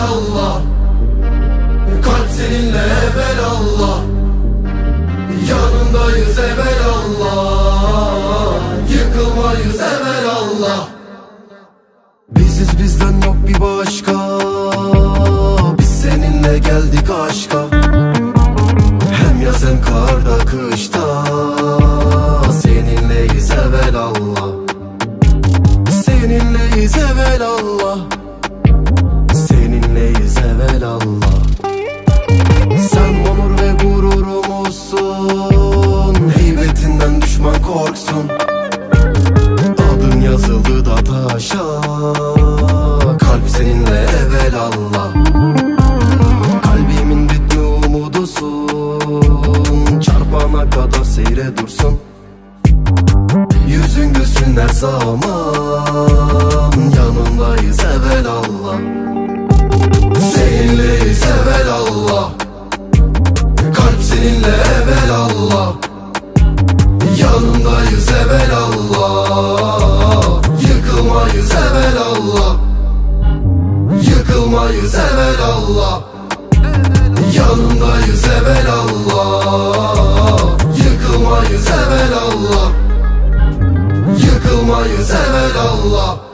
Allah Kalp seninle evvel Allah Yanındayız evvel Allah Yıkılmayız evvel Allah Biziz bizden yok bir başka. Biz seninle geldik aşka Adın yazılı da taşa. Kalp seninle evvel Allah Kalbimin ritmi umudusun. Çarpana kadar seyre dursun. Yüzün gülsün her zaman. Yanındayız evvel Allah Seninleyiz evvel Allah Kalp seninle evvel Allah sever Allah. Yıkılmayı sever Allah. Yanındayı sever Allah. Yıkılmayı sever Allah. Yıkılmayı sever Allah.